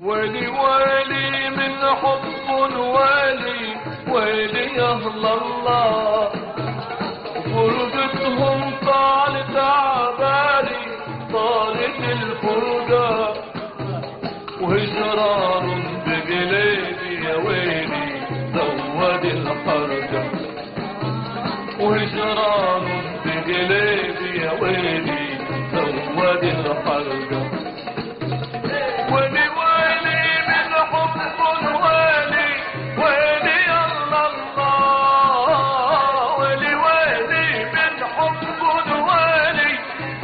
ويلي ويلي من حب والي ويلي يا الله. غربتهم طالت عبالي طالت الفرقة وهجران بقلبي يا ويلي زود الحرقة وهجران بقلبي يا ويلي الحرقة ويلي ويلي من حب ويلي ويلي يا الله. ويلي ويلي من حب ويلي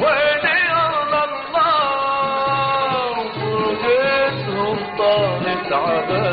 ويلي الله. طالت عبالي